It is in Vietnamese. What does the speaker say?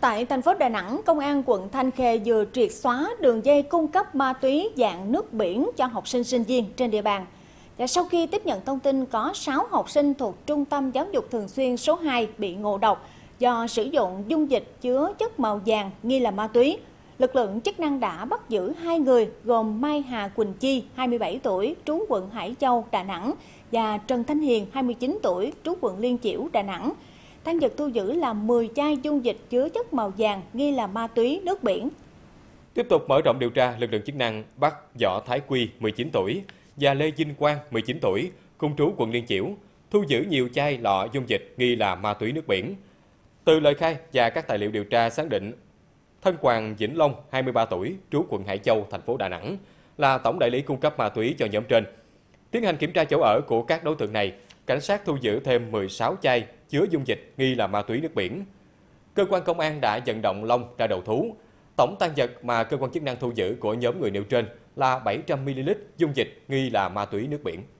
Tại thành phố Đà Nẵng, Công an quận Thanh Khê vừa triệt xóa đường dây cung cấp ma túy dạng nước biển cho học sinh sinh viên trên địa bàn. Và sau khi tiếp nhận thông tin có 6 học sinh thuộc Trung tâm Giáo dục Thường xuyên số 2 bị ngộ độc do sử dụng dung dịch chứa chất màu vàng nghi là ma túy, lực lượng chức năng đã bắt giữ hai người gồm Mai Hà Quỳnh Chi, 27 tuổi, trú quận Hải Châu, Đà Nẵng và Trần Thanh Hiền, 29 tuổi, trú quận Liên Chiểu, Đà Nẵng. Tăng vật thu giữ là 10 chai dung dịch chứa chất màu vàng nghi là ma túy nước biển. Tiếp tục mở rộng điều tra, lực lượng chức năng bắt Võ Thái Quy, 19 tuổi, và Lê Vinh Quang, 19 tuổi, cùng trú quận Liên Chiểu, thu giữ nhiều chai lọ dung dịch nghi là ma túy nước biển. Từ lời khai và các tài liệu điều tra xác định, Thân Hoàng Vĩnh Long, 23 tuổi, trú quận Hải Châu, thành phố Đà Nẵng, là tổng đại lý cung cấp ma túy cho nhóm trên. Tiến hành kiểm tra chỗ ở của các đối tượng này, cảnh sát thu giữ thêm 16 chai chứa dung dịch nghi là ma túy nước biển. Cơ quan công an đã vận động Long ra đầu thú. Tổng tăng vật mà cơ quan chức năng thu giữ của nhóm người nêu trên là 700ml dung dịch nghi là ma túy nước biển.